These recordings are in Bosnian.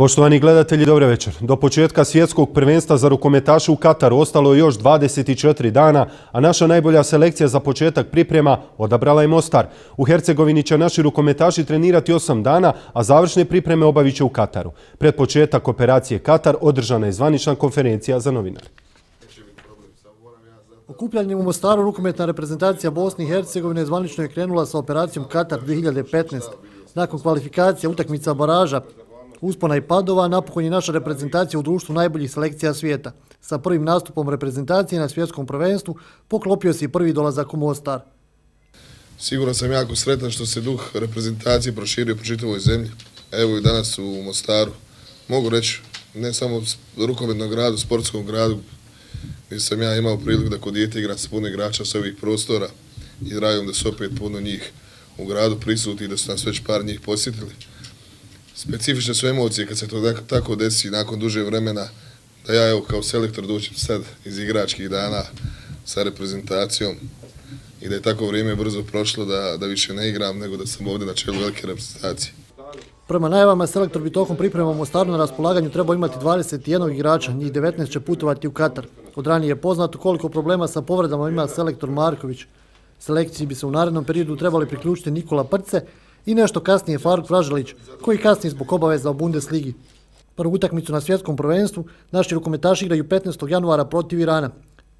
Poštovani gledatelji, dobro večer. Do početka svjetskog prvenstva za rukometaše u Kataru ostalo je još 24 dana, a naša najbolja selekcija za početak priprema odabrala je Mostar. U Hercegovini će naši rukometaši trenirati 8 dana, a završne pripreme obavit će u Kataru. Pred početak operacije Katar održana je zvanična konferencija za novinar. Okupljanjem u Mostaru rukometna reprezentacija Bosne i Hercegovine zvanično je krenula sa operacijom Katar 2015. Nakon kvalifikacija utakmica baraža, uspona i padova, napokon je naša reprezentacija u društvu najboljih selekcija svijeta. Sa prvim nastupom reprezentacije na svjetskom prvenstvu poklopio se i prvi dolazak u Mostar. Sigurno sam jako sretan što se duh reprezentacije proširio po čitavoj zemlji. Evo i danas u Mostaru. Mogu reći, ne samo rukometnog gradu, sportskom gradu, gdje sam ja imao priliku da kod djete igram sa puno igrača sa ovih prostora i dragom da su opet puno njih u gradu prisuti i da su nas već par njih posjetili specifične su emocije kad se to tako desi nakon duže vremena da ja evo kao selektor dođem sad iz igračkih dana sa reprezentacijom i da je tako vrijeme brzo prošlo da, da više ne igram nego da sam ovdje na čelu velike reprezentacije. Prema najavama selektor bi tokom pripremom Mostaru na raspolaganju trebao imati 21 igrača, njih 19 će putovati u Katar. Od ranije je poznato koliko problema sa povredama ima selektor Marković. Selekciji bi se u narednom periodu trebali priključiti Nikola Prce, i nešto kasnije Faruk Fraželić, koji kasnije zbog obaveza u Bundesligi. Prvu utakmicu na svjetskom prvenstvu naši rukometaši igraju 15. januara protiv Irana.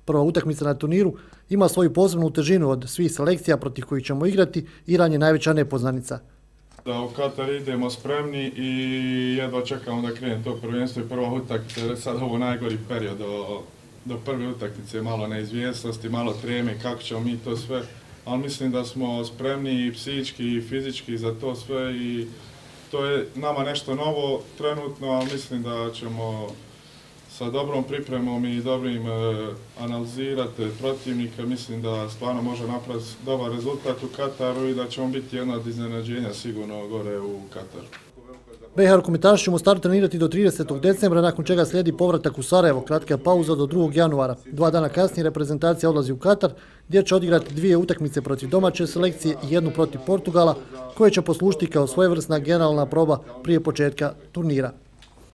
Prva utakmica na turniru ima svoju posebnu težinu od svih selekcija protiv kojih ćemo igrati. Iran je najveća nepoznanica. Da u Katar idemo spremni i jedva čekamo da krene to prvenstvo i prva utakmica. Sad ovo najgori period do, do prve utakmice, malo neizvjesnosti, malo treme, kako ćemo mi to sve ali mislim da smo spremni i psihički i fizički za to sve i to je nama nešto novo trenutno, ali mislim da ćemo sa dobrom pripremom i dobrim e, analizirati protivnika, mislim da stvarno može napraviti dobar rezultat u Kataru i da će on biti jedna od iznenađenja sigurno gore u Kataru. BH rukometaši ćemo start trenirati do 30. decembra, nakon čega slijedi povratak u Sarajevo, kratka pauza do 2. januara. Dva dana kasnije reprezentacija odlazi u Katar, gdje će odigrati dvije utakmice protiv domaće selekcije i jednu protiv Portugala, koje će poslušiti kao svojevrsna generalna proba prije početka turnira.